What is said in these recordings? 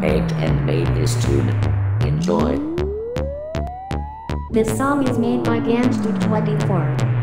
baked and made this tune. Enjoy. This song is made by Ganjdude24.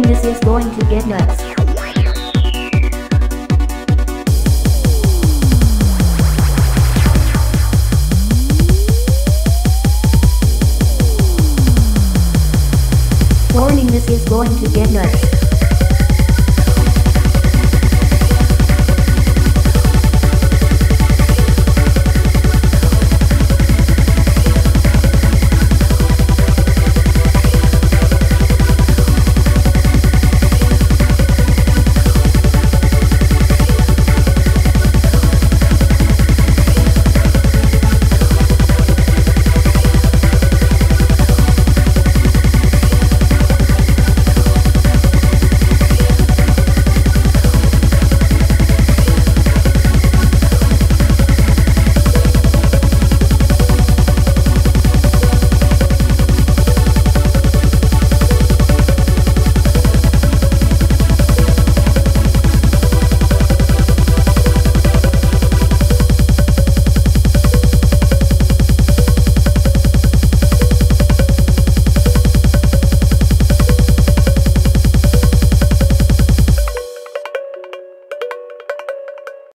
Warning this is going to get nuts. Warning this is going to get nuts.